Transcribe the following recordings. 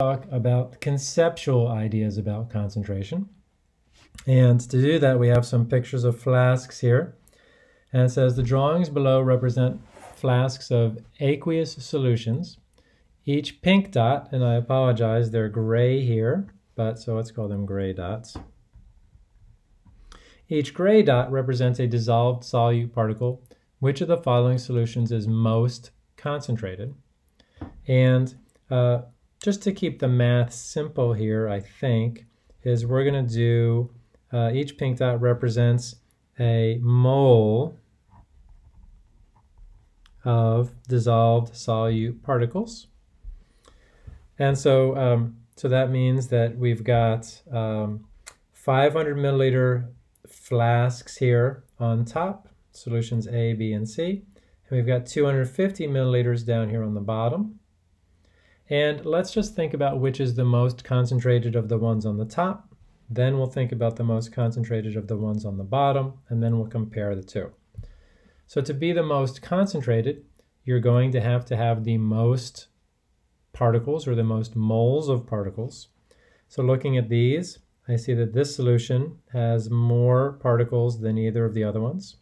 talk about conceptual ideas about concentration. And to do that, we have some pictures of flasks here. And it says the drawings below represent flasks of aqueous solutions. Each pink dot, and I apologize, they're gray here, but so let's call them gray dots. Each gray dot represents a dissolved solute particle. Which of the following solutions is most concentrated? And uh, just to keep the math simple here, I think, is we're going to do, uh, each pink dot represents a mole of dissolved solute particles. And so, um, so that means that we've got um, 500 milliliter flasks here on top, solutions A, B, and C. And we've got 250 milliliters down here on the bottom. And let's just think about which is the most concentrated of the ones on the top. Then we'll think about the most concentrated of the ones on the bottom, and then we'll compare the two. So to be the most concentrated, you're going to have to have the most particles or the most moles of particles. So looking at these, I see that this solution has more particles than either of the other ones.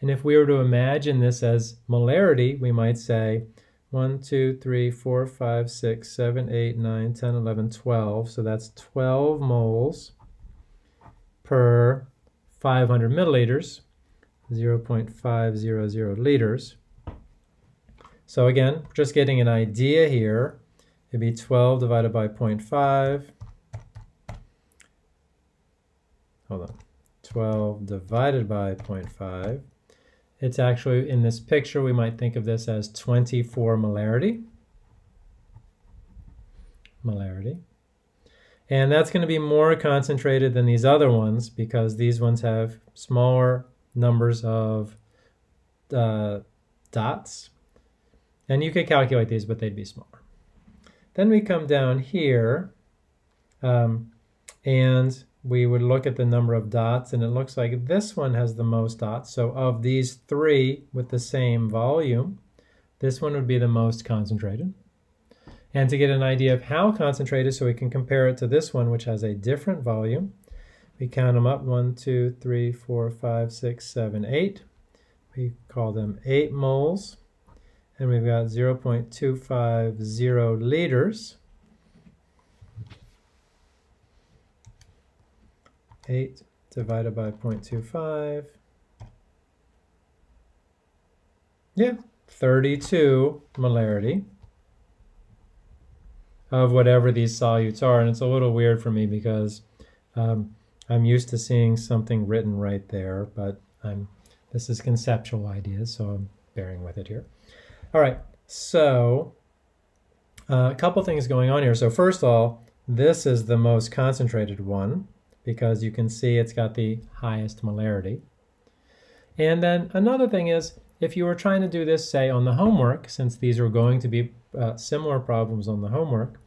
And if we were to imagine this as molarity, we might say 1, 2, 3, 4, 5, 6, 7, 8, 9, 10, 11, 12. So that's 12 moles per 500 milliliters, 0.500 liters. So again, just getting an idea here, it'd be 12 divided by 0.5. Hold on. 12 divided by 0.5 it's actually, in this picture, we might think of this as 24 molarity. Molarity. And that's going to be more concentrated than these other ones because these ones have smaller numbers of uh, dots. And you could calculate these, but they'd be smaller. Then we come down here, um, and we would look at the number of dots and it looks like this one has the most dots. So of these three with the same volume, this one would be the most concentrated. And to get an idea of how concentrated, so we can compare it to this one, which has a different volume, we count them up, one, two, three, four, five, six, seven, eight. We call them eight moles. And we've got 0.250 liters. 8 divided by 0.25. Yeah, 32 molarity of whatever these solutes are. And it's a little weird for me because um, I'm used to seeing something written right there, but I'm this is conceptual ideas, so I'm bearing with it here. All right, so uh, a couple things going on here. So first of all, this is the most concentrated one because you can see it's got the highest molarity. And then another thing is, if you were trying to do this, say, on the homework, since these are going to be uh, similar problems on the homework,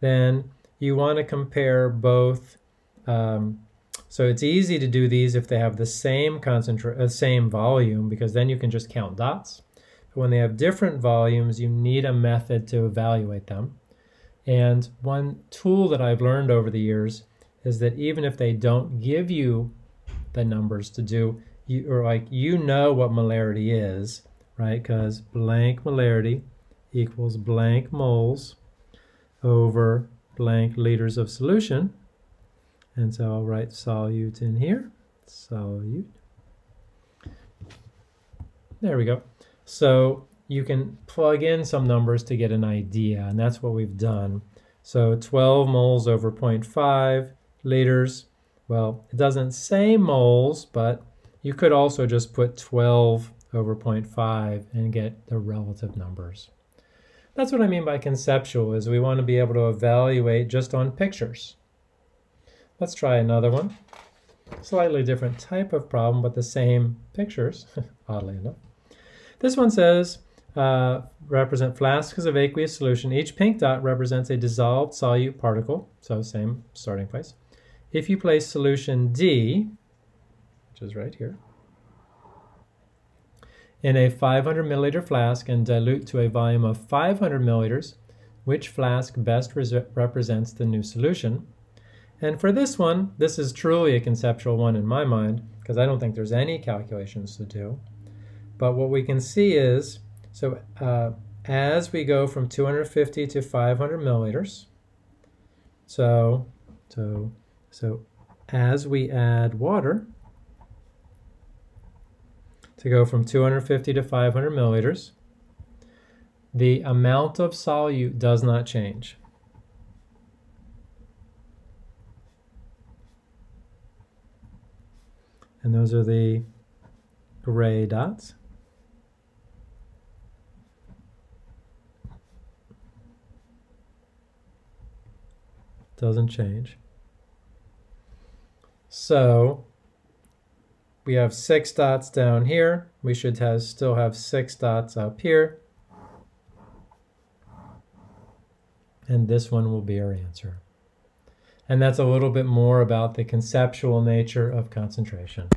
then you want to compare both. Um, so it's easy to do these if they have the same uh, same volume, because then you can just count dots. But when they have different volumes, you need a method to evaluate them. And one tool that I've learned over the years is that even if they don't give you the numbers to do, you or like you know what molarity is, right? Because blank molarity equals blank moles over blank liters of solution. And so I'll write solute in here, solute. There we go. So you can plug in some numbers to get an idea, and that's what we've done. So 12 moles over 0.5 liters. Well, it doesn't say moles, but you could also just put 12 over 0.5 and get the relative numbers. That's what I mean by conceptual, is we want to be able to evaluate just on pictures. Let's try another one. Slightly different type of problem, but the same pictures, oddly enough. This one says, uh, represent flasks of aqueous solution. Each pink dot represents a dissolved solute particle, so same starting place. If you place solution D, which is right here, in a 500 milliliter flask and dilute to a volume of 500 milliliters, which flask best represents the new solution. And for this one, this is truly a conceptual one in my mind, because I don't think there's any calculations to do. But what we can see is, so uh, as we go from 250 to 500 milliliters, so, so, so as we add water, to go from 250 to 500 milliliters, the amount of solute does not change. And those are the gray dots. Doesn't change. So we have six dots down here. We should have, still have six dots up here. And this one will be our answer. And that's a little bit more about the conceptual nature of concentration.